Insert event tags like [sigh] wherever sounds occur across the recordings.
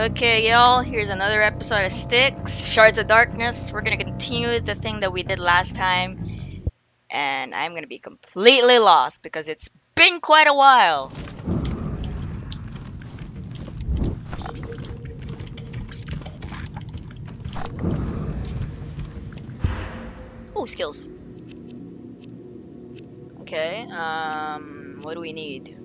Okay, y'all, here's another episode of Styx, Shards of Darkness. We're gonna continue the thing that we did last time, and I'm gonna be completely lost because it's been quite a while. Oh, skills. Okay, um, what do we need?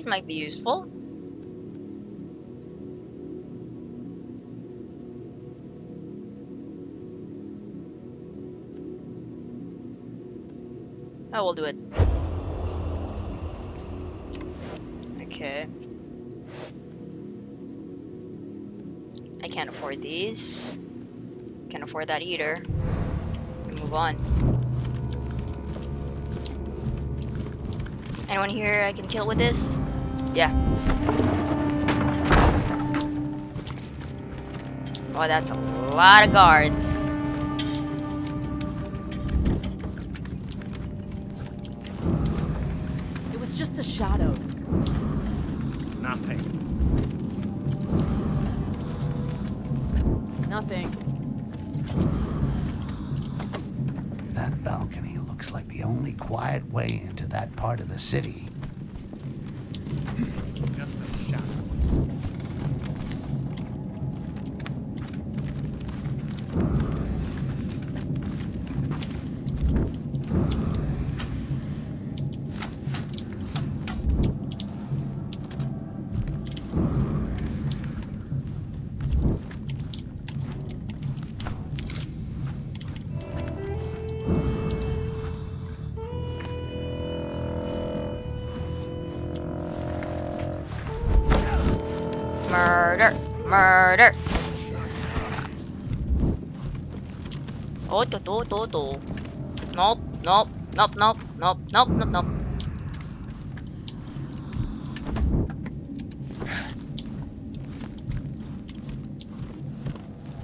These might be useful. I will do it. Okay. I can't afford these. Can't afford that either. Move on. Anyone here I can kill with this? Yeah. Oh, that's a lot of guards. It was just a shadow. Nothing. Nothing. That balcony looks like the only quiet way into that part of the city. Murder! Oh, to, to, to, to. Nope, nope, nope, nope, nope, nope, nope, nope.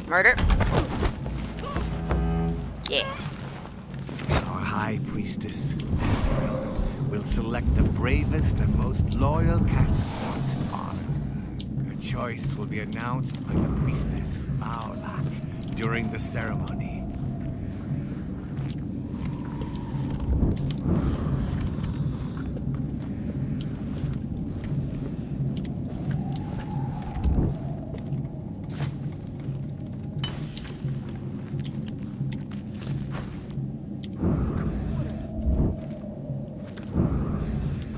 Murder. Yeah. Our High Priestess, Nesril, will select the bravest and most loyal. Her choice will be announced by the Priestess, Maolak, during the ceremony.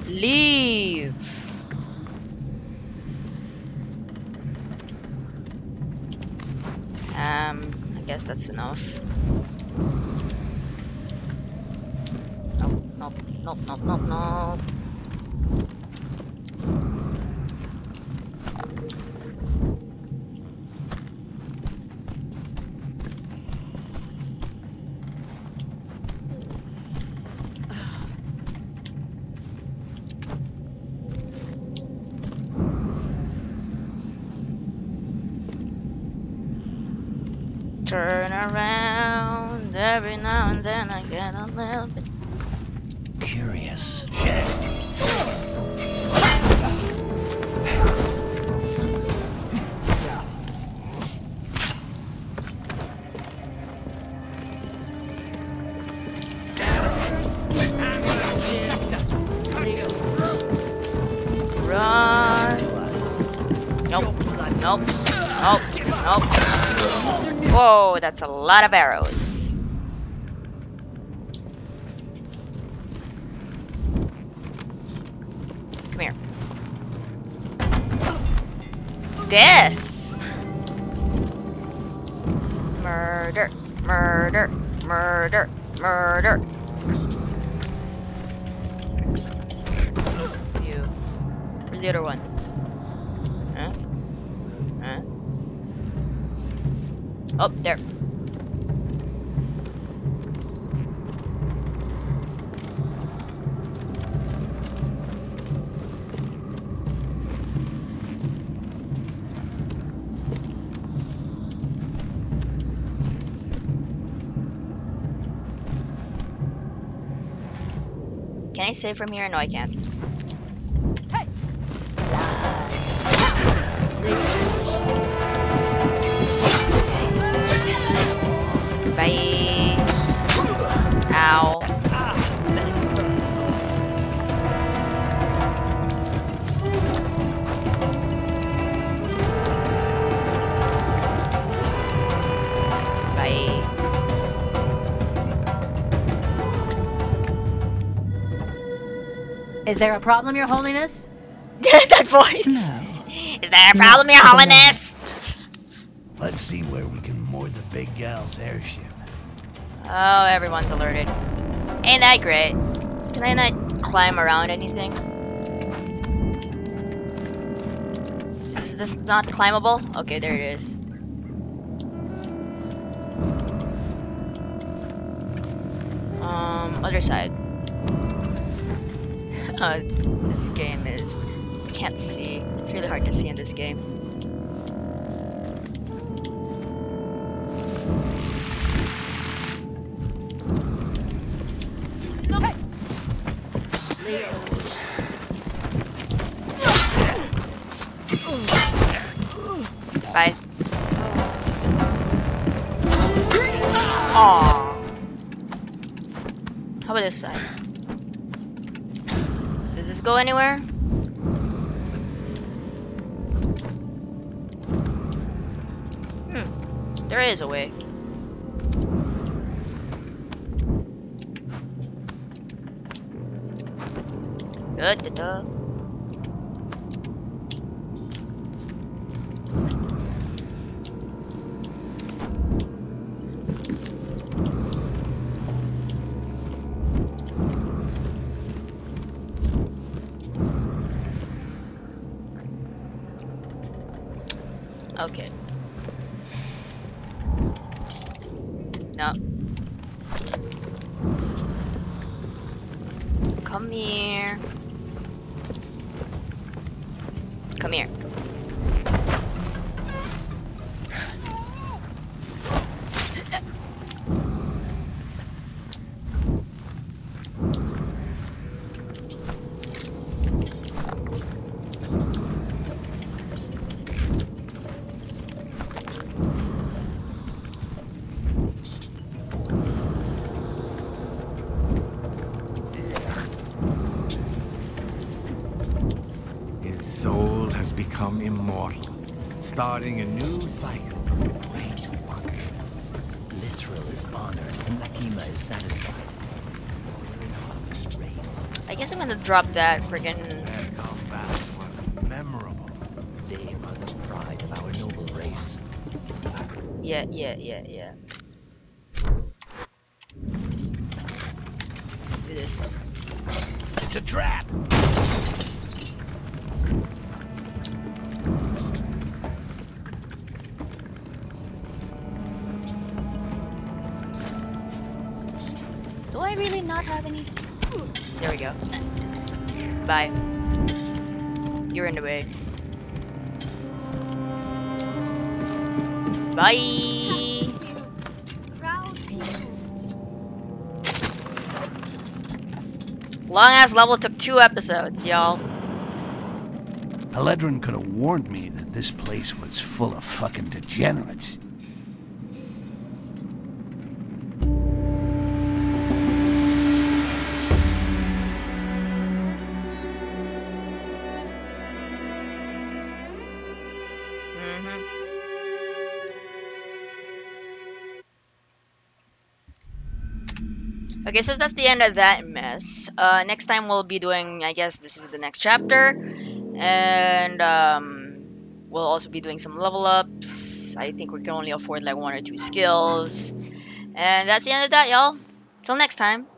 Leave. Um, I guess that's enough. Nope, nope, nope, nope, nope, nope. Turn around every now and then I get a little bit. Curious. Run. Nope. Nope. Nope. Nope. Whoa, that's a lot of arrows. Come here. Death. Murder. Murder. Murder. Murder. You. Where's the other one? Up oh, there. Can I save from here? No, I can't. Hey. Is there a problem, Your Holiness? [laughs] that voice. No. Is there a problem, Your Holiness? Let's see where we can moor the big gal's airship. Oh, everyone's alerted. Ain't that great? Can I not climb around anything? Is this not climbable? Okay, there it is. Um, other side. Uh, this game is... Can't see. It's really hard to see in this game. Bye. Aww. How about this side? This go anywhere? Hmm. There is a way. Okay. No. Come here. Come here. Become immortal, starting a new cycle of great wonders. Lysril is honored and Nakima is satisfied. I guess I'm gonna drop that friggin' Their combat was memorable. They are the pride of our noble race. Yeah, yeah, yeah, yeah. Let's do this. It's a trap! Really not have any? There we go. Bye. You're in the way. Bye. Long ass level took two episodes, y'all. Helledryn could have warned me that this place was full of fucking degenerates. Okay, so that's the end of that mess. Uh, next time we'll be doing, I guess this is the next chapter, and um, we'll also be doing some level ups. I think we can only afford like one or two skills, and that's the end of that, y'all. Till next time.